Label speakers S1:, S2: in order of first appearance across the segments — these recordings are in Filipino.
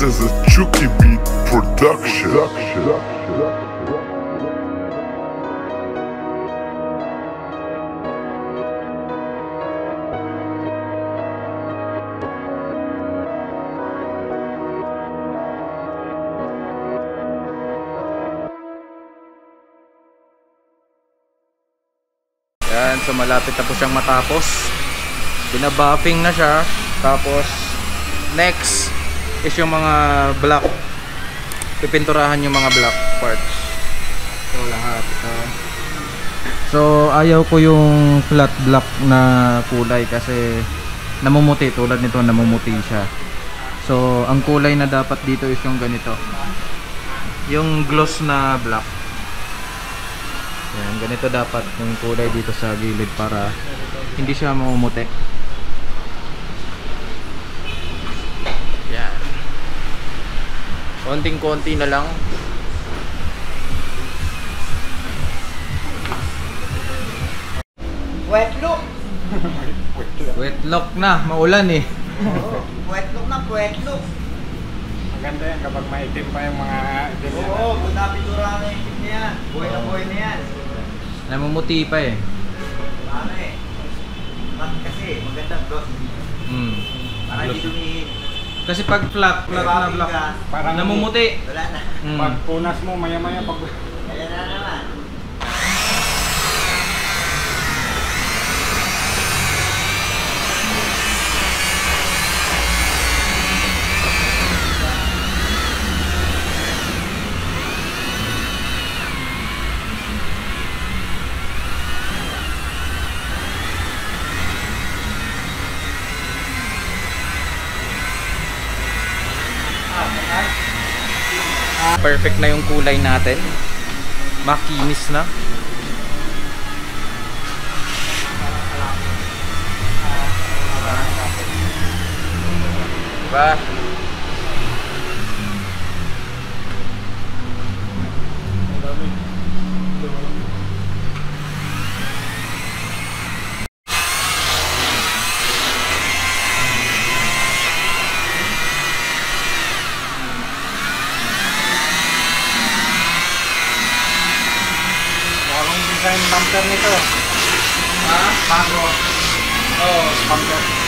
S1: Is a Chucky Beat production.
S2: Yan, so malapit na po siyang matapos. Binabuffing na siya. Tapos, next is yung mga black. Pipinturahan yung mga black parts. So, lahat. Ito. So, ayaw ko yung flat black na kulay kasi namumuti. Tulad nito, namumuti siya. So, ang kulay na dapat dito is yung ganito. Yung gloss na black. Yan, ganito dapat yung kulay dito sa gilid para hindi siya mamumuti. Yan. Konting-konti na lang.
S3: Wet look.
S2: Wet lock na, maulan eh.
S3: Oo, wet look na, wet look.
S4: Maganda yan kapag maitim pa yung mga itim yan.
S3: Oo, kung napiturahan na yung tip na yan. Buhay na buhay na yan.
S2: Namumuti pa eh.
S3: Ano eh. Mat kasi, maganda gloss.
S2: Mm.
S3: Para hindi dumihin.
S2: Kasi pag flat, flat na black,
S4: Parang
S2: namumuti.
S3: Wala na.
S2: Mm.
S4: Pag punas mo, maya-maya pag...
S3: Kaya na naman.
S2: Perfect na yung kulay natin. Makinis na. Diba?
S4: Bumper nito.
S2: Ha?
S4: Bago.
S2: Oo.
S4: Bumper.
S2: Ah!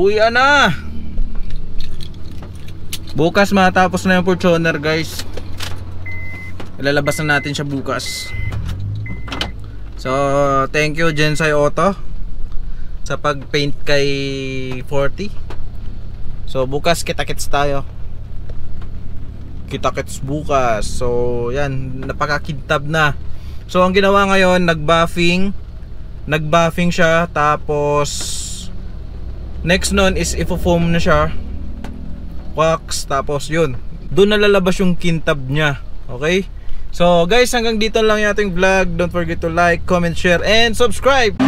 S2: Uwi na. Bukas matapos na yung Fortuner guys. Ilalabas na natin siya bukas. So, thank you Jensai Auto sa pag-paint kay 40. So, bukas kita-kits tayo. Kita-kits bukas. So, yan, napakakintab na. So, ang ginawa ngayon, nag-buffing. Nag-buffing siya tapos next nun is ifo-foam na siya. wax, tapos yun. Doon nalalabas yung kintab niya. Okay? So guys, hanggang dito lang yung ating vlog. Don't forget to like, comment, share, and subscribe!